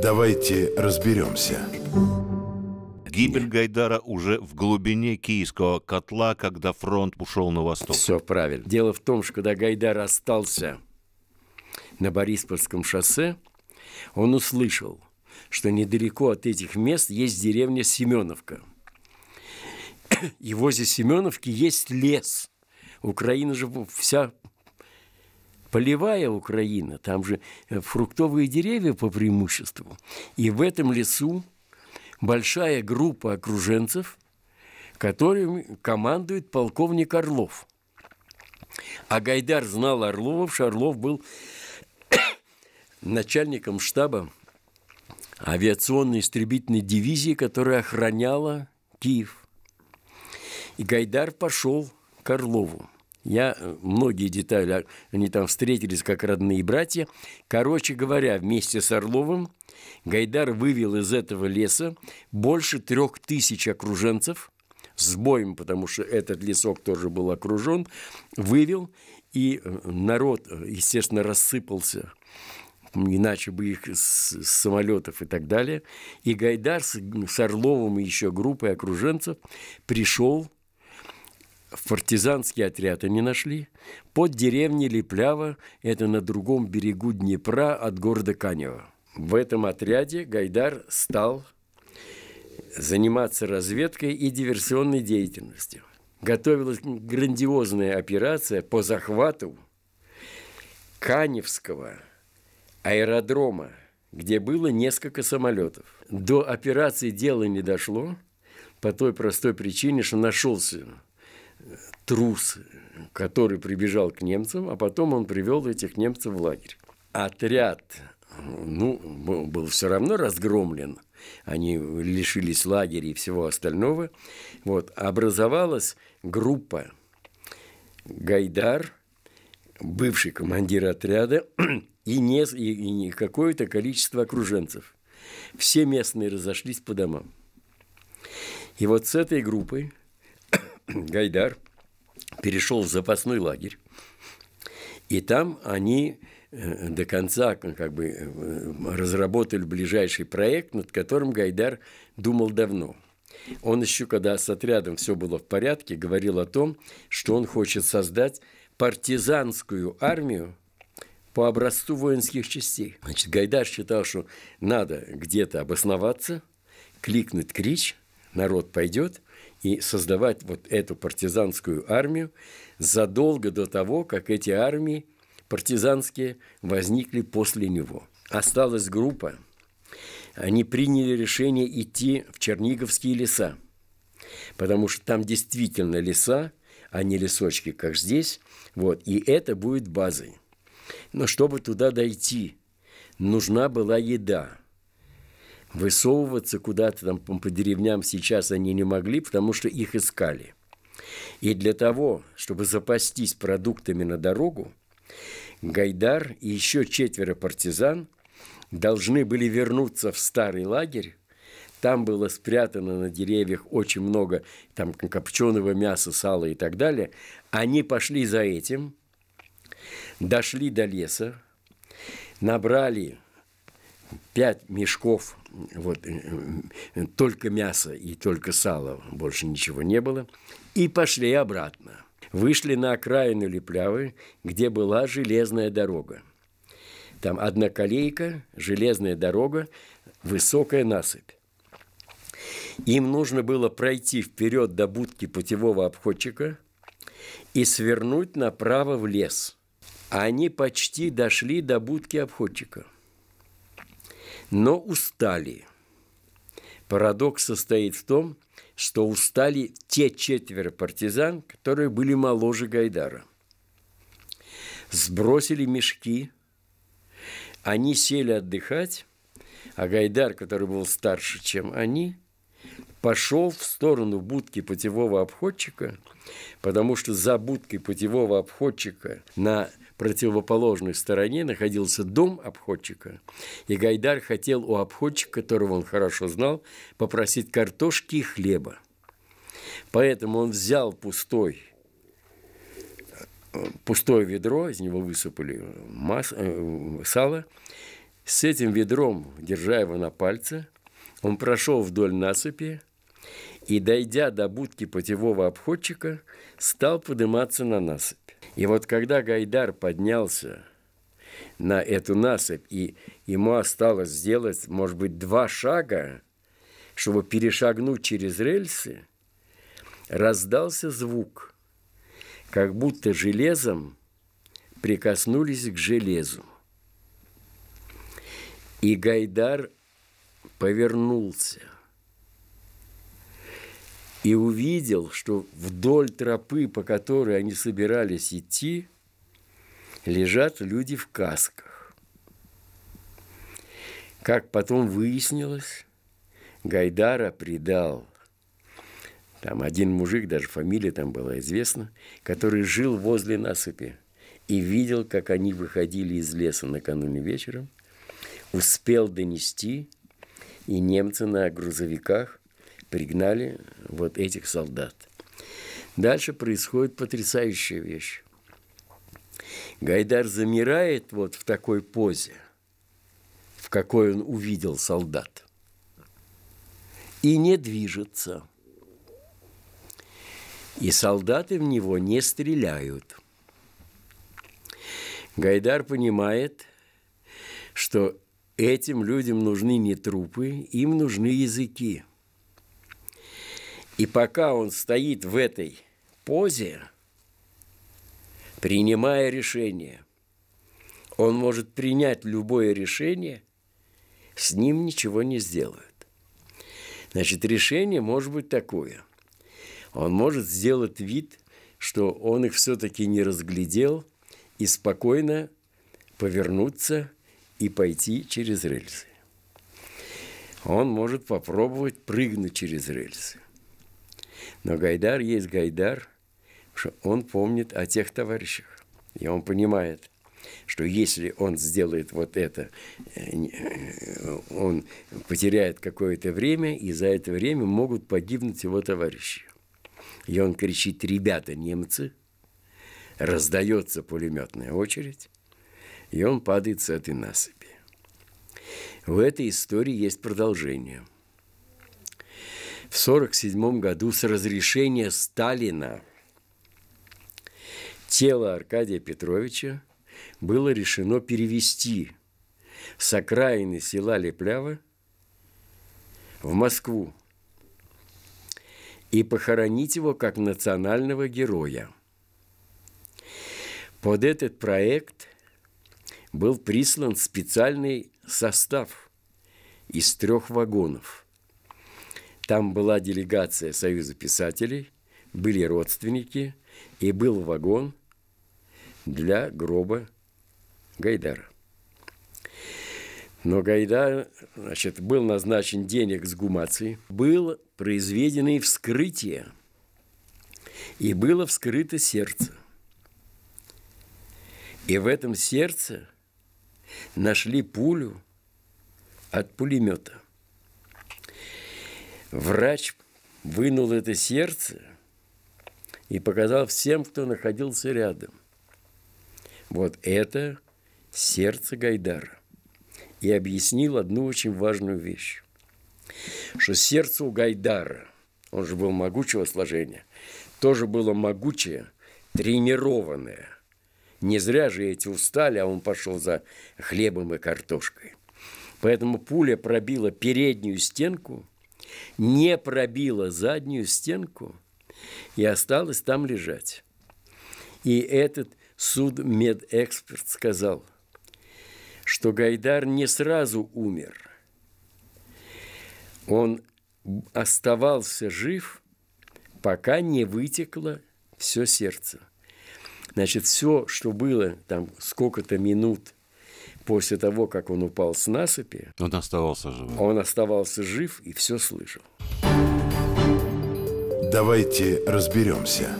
Давайте разберемся. Гибель Гайдара уже в глубине киевского котла, когда фронт ушел на восток. Все правильно. Дело в том, что когда Гайдар остался на Бориспольском шоссе, он услышал, что недалеко от этих мест есть деревня Семеновка. И возле Семеновки есть лес. Украина же вся полевая Украина, там же фруктовые деревья по преимуществу. И в этом лесу большая группа окруженцев, которыми командует полковник Орлов. А Гайдар знал Орлова, Орлов был начальником штаба авиационной истребительной дивизии, которая охраняла Киев. И Гайдар пошел к Орлову. Я многие детали, они там встретились как родные братья. Короче говоря, вместе с Орловым Гайдар вывел из этого леса больше трех тысяч окруженцев с боем, потому что этот лесок тоже был окружен, вывел, и народ, естественно, рассыпался иначе бы их с, самолетов и так далее. И Гайдар с, с Орловым и еще группой окруженцев пришел партизанский отряд они нашли под деревней Леплява, это на другом берегу Днепра от города Канева. В этом отряде Гайдар стал заниматься разведкой и диверсионной деятельностью. Готовилась грандиозная операция по захвату Каневского аэродрома, где было несколько самолетов. До операции дело не дошло по той простой причине, что нашелся трус, который прибежал к немцам, а потом он привел этих немцев в лагерь. Отряд ну, был все равно разгромлен. Они лишились лагеря и всего остального. Вот. Образовалась группа Гайдар, бывший командир отряда, и, не, и, и какое-то количество окруженцев. Все местные разошлись по домам. И вот с этой группой Гайдар перешел в запасной лагерь, и там они э, до конца как бы э, разработали ближайший проект, над которым Гайдар думал давно. Он еще, когда с отрядом все было в порядке, говорил о том, что он хочет создать партизанскую армию по образцу воинских частей. Значит, Гайдар считал, что надо где-то обосноваться, кликнуть крич, народ пойдет, и создавать вот эту партизанскую армию задолго до того, как эти армии партизанские возникли после него. Осталась группа. Они приняли решение идти в Черниговские леса, потому что там действительно леса, а не лесочки, как здесь. Вот, и это будет базой. Но чтобы туда дойти, нужна была еда – Высовываться куда-то там по деревням сейчас они не могли, потому что их искали. И для того, чтобы запастись продуктами на дорогу, Гайдар и еще четверо партизан должны были вернуться в старый лагерь. Там было спрятано на деревьях очень много там, копченого мяса, сала и так далее. Они пошли за этим, дошли до леса, набрали пять мешков вот, э, э, только мясо и только сало, больше ничего не было, и пошли обратно. Вышли на окраину Леплявы, где была железная дорога. Там одна колейка, железная дорога, высокая насыпь. Им нужно было пройти вперед до будки путевого обходчика и свернуть направо в лес. Они почти дошли до будки обходчика – но устали. Парадокс состоит в том, что устали те четверо партизан, которые были моложе Гайдара. Сбросили мешки, они сели отдыхать, а Гайдар, который был старше, чем они, пошел в сторону будки путевого обходчика, потому что за будкой путевого обходчика на противоположной стороне находился дом обходчика, и Гайдар хотел у обходчика, которого он хорошо знал, попросить картошки и хлеба. Поэтому он взял пустой пустое ведро, из него высыпали масса, э, сало, С этим ведром, держа его на пальце, он прошел вдоль насыпи и, дойдя до будки путевого обходчика, стал подниматься на насыпь. И вот когда Гайдар поднялся на эту насыпь, и ему осталось сделать, может быть, два шага, чтобы перешагнуть через рельсы, раздался звук, как будто железом прикоснулись к железу. И Гайдар повернулся и увидел, что вдоль тропы, по которой они собирались идти, лежат люди в касках. Как потом выяснилось, Гайдара предал там один мужик, даже фамилия там была известна, который жил возле насыпи и видел, как они выходили из леса накануне вечером, успел донести, и немцы на грузовиках пригнали вот этих солдат. Дальше происходит потрясающая вещь. Гайдар замирает вот в такой позе, в какой он увидел солдат, и не движется. И солдаты в него не стреляют. Гайдар понимает, что этим людям нужны не трупы, им нужны языки. И пока он стоит в этой позе, принимая решение, он может принять любое решение, с ним ничего не сделают. Значит, решение может быть такое. Он может сделать вид, что он их все-таки не разглядел, и спокойно повернуться и пойти через рельсы. Он может попробовать прыгнуть через рельсы. Но Гайдар есть Гайдар, что он помнит о тех товарищах. И он понимает, что если он сделает вот это, э, он потеряет какое-то время, и за это время могут погибнуть его товарищи. И он кричит, ребята, немцы, раздается пулеметная очередь, и он падает с этой насыпи. В этой истории есть продолжение – в 1947 году с разрешения Сталина тело Аркадия Петровича было решено перевести с окраины села Леплява в Москву и похоронить его как национального героя. Под этот проект был прислан специальный состав из трех вагонов – там была делегация Союза писателей, были родственники, и был вагон для гроба Гайдара. Но Гайдар, значит, был назначен день эксгумации, было произведено и вскрытие, и было вскрыто сердце. И в этом сердце нашли пулю от пулемета – Врач вынул это сердце и показал всем, кто находился рядом. Вот это сердце Гайдара. И объяснил одну очень важную вещь. Что сердце у Гайдара, он же был могучего сложения, тоже было могучее, тренированное. Не зря же эти устали, а он пошел за хлебом и картошкой. Поэтому пуля пробила переднюю стенку – не пробила заднюю стенку и осталась там лежать. И этот судмедэксперт сказал, что Гайдар не сразу умер. Он оставался жив, пока не вытекло все сердце. Значит, все, что было там сколько-то минут после того, как он упал с насыпи, он оставался жив. Он оставался жив и все слышал. Давайте разберемся.